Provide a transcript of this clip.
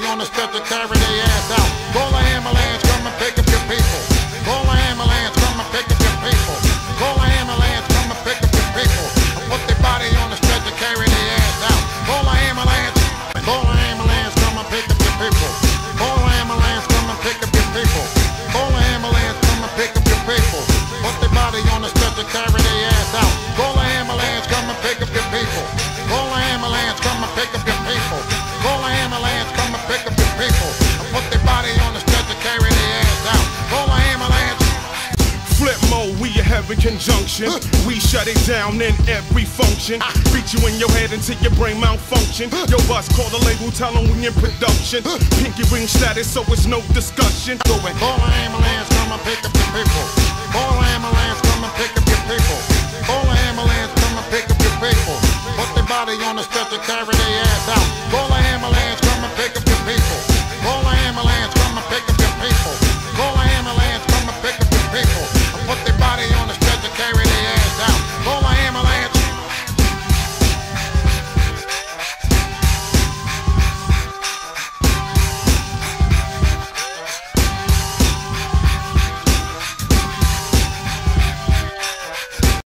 body on the stretcher, carry their ass a conjunction. We shut it down in every function. Beat you in your head until your brain malfunction. Yo, bus, call the label, tell them we in production. Pinky ring status, so it's no discussion. Go ahead. Call an ambulance, come and pick up your people. Call an ambulance, come and pick up your people. Call an ambulance, come and pick up your people. Put their body on the stretcher, carry their ass out.